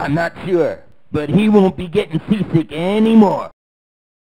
I'm not sure, but he won't be getting seasick anymore.